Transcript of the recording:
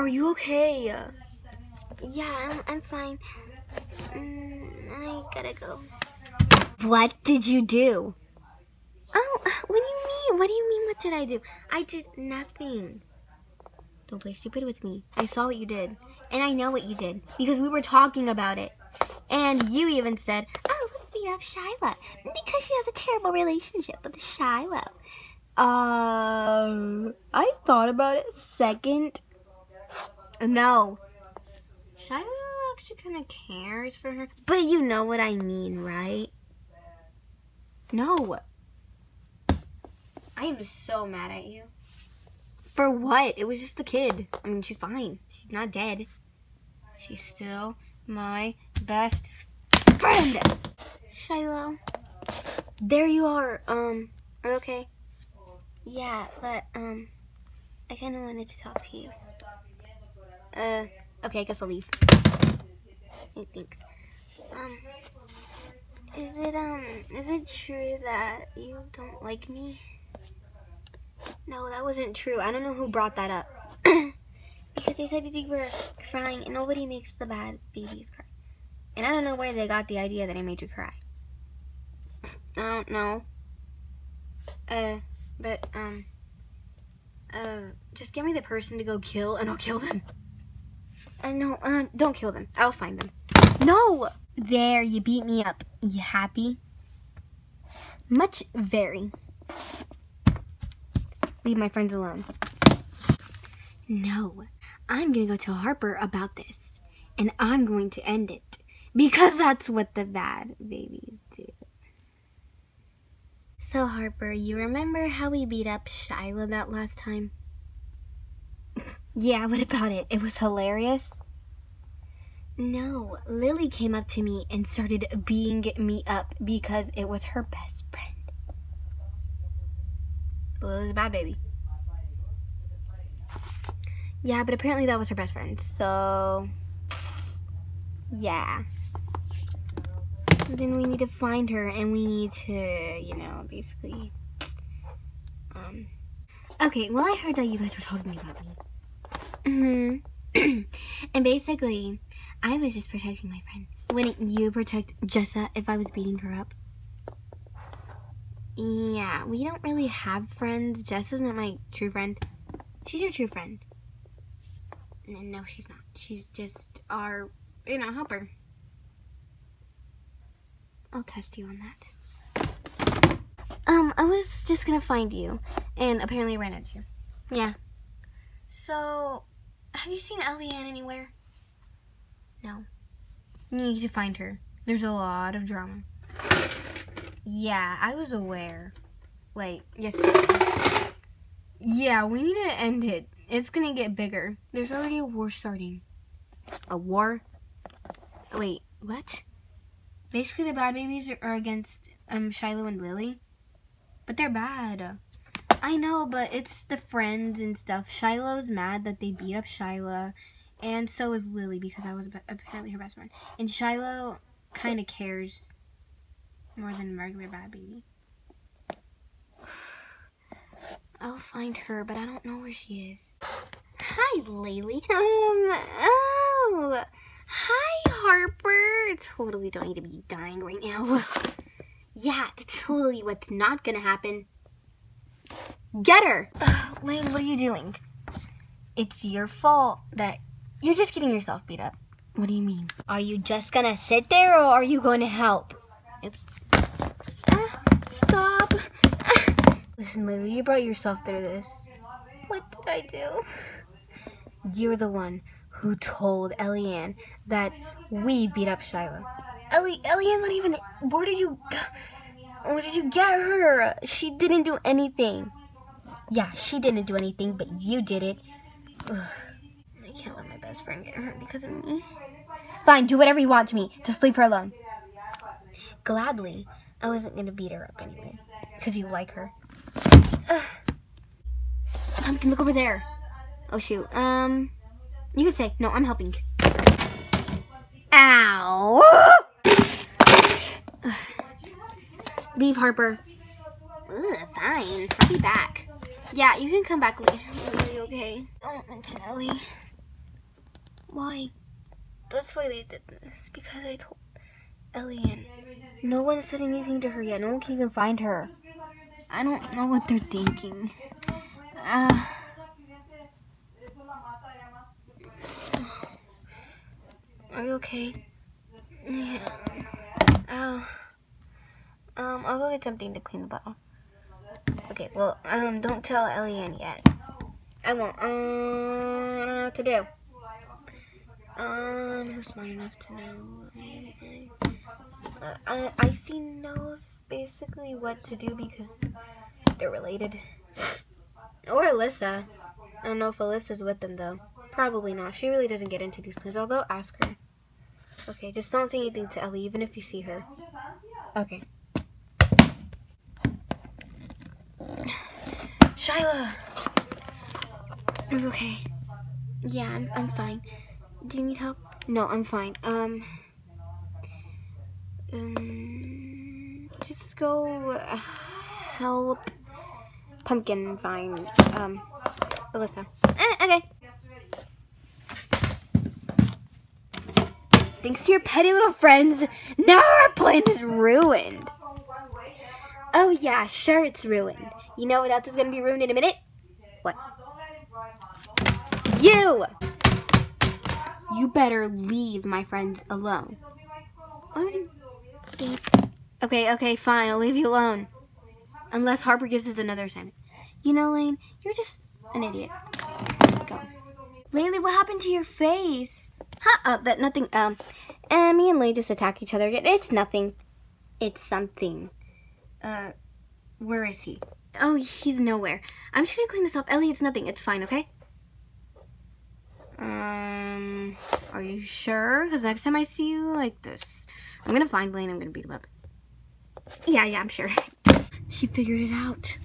Are you okay? Yeah, I'm, I'm fine. Mm, I gotta go. What did you do? Oh, what do you mean? What do you mean, what did I do? I did nothing. Don't play stupid with me. I saw what you did. And I know what you did. Because we were talking about it. And you even said, oh, let's beat up Shiloh. Because she has a terrible relationship with Shiloh. Uh, I thought about it second. No. Shiloh actually kind of cares for her. But you know what I mean, right? No. I am so mad at you. For what? It was just a kid. I mean, she's fine. She's not dead. She's still my best friend. Shiloh. There you are. Um, are okay? Yeah, but, um, I kind of wanted to talk to you. Uh, okay, I guess I'll leave. Hey, thanks. Um, is it, um, is it true that you don't like me? No, that wasn't true. I don't know who brought that up. because they said you were crying and nobody makes the bad babies cry. And I don't know where they got the idea that I made you cry. I don't know. Uh, but, um, uh, just give me the person to go kill and I'll kill them. Uh, no, uh, don't kill them. I'll find them. No! There, you beat me up. You happy? Much, very. Leave my friends alone. No, I'm gonna go tell Harper about this. And I'm going to end it. Because that's what the bad babies do. So, Harper, you remember how we beat up Shiloh that last time? Yeah, what about it? It was hilarious. No, Lily came up to me and started beating me up because it was her best friend. Lily's a bad baby. Yeah, but apparently that was her best friend. So, yeah. Then we need to find her and we need to, you know, basically. Um. Okay, well, I heard that you guys were talking about me. Hmm. and basically, I was just protecting my friend. Wouldn't you protect Jessa if I was beating her up? Yeah, we don't really have friends. Jessa's not my true friend. She's your true friend. No, she's not. She's just our, you know, helper. I'll test you on that. Um, I was just gonna find you, and apparently ran into you. Yeah. So, have you seen Eliane anywhere? No. You need to find her. There's a lot of drama. Yeah, I was aware. Like, yesterday. Yeah, we need to end it. It's gonna get bigger. There's already a war starting. A war? Wait, what? Basically, the bad babies are against um Shiloh and Lily. But they're bad. I know, but it's the friends and stuff. Shiloh's mad that they beat up Shiloh. And so is Lily because I was apparently her best friend. And Shiloh kind of cares more than regular bad baby. I'll find her, but I don't know where she is. Hi, Laylee. Um, oh, hi, Harper. Totally don't need to be dying right now. yeah, that's totally what's not gonna happen. Get her! Laylee, what are you doing? It's your fault that you're just getting yourself beat up. What do you mean? Are you just gonna sit there or are you going to help? Oops. Uh, stop. Listen, Lily, you brought yourself through this. What did I do? You're the one who told Eliane that we beat up Shiloh. Ellie, Eliane, not even. Where did you. Where did you get her? She didn't do anything. Yeah, she didn't do anything, but you did it. Ugh. I can't let my best friend get hurt because of me. Fine, do whatever you want to me. Just leave her alone. Gladly. I wasn't going to beat her up anyway. Because you like her. Pumpkin, look over there. Oh, shoot. Um, you could say, no, I'm helping. Leave, Harper. Ugh, fine. I'll be back. Yeah, you can come back later. You okay? Don't mention Ellie. Why? That's why they did this. Because I told Elian. No one said anything to her yet. No one can even find her. I don't know what they're thinking. Uh, are you okay? Yeah. Oh. Um, I'll go get something to clean the bottle. Okay, well, um, don't tell Elian yet. I won't. Um, I don't know what to do. Um, who's smart enough to know? Uh, I, see knows basically what to do because they're related. Or Alyssa. I don't know if Alyssa's with them though. Probably not. She really doesn't get into these plans. I'll go ask her. Okay, just don't say anything to Ellie, even if you see her. Okay. Shyla! okay. Yeah, I'm, I'm fine. Do you need help? No, I'm fine. Um, um just go uh, help Pumpkin find um Alyssa. Eh, okay. Thanks to your petty little friends, now our plan is ruined. Oh yeah, sure it's ruined. You know what else is gonna be ruined in a minute? What? You! You better leave my friends alone. Okay, okay, fine. I'll leave you alone. Unless Harper gives us another assignment. You know, Lane, you're just an idiot. Go. Laylee, what happened to your face? Huh? Oh, that nothing. Um, and me and Lane just attack each other again. It's nothing. It's something. Uh, where is he? Oh, he's nowhere. I'm just gonna clean this up. Ellie, it's nothing. It's fine, okay? Um, are you sure? Because next time I see you like this, I'm gonna find Lane. I'm gonna beat him up. Yeah, yeah, I'm sure. she figured it out.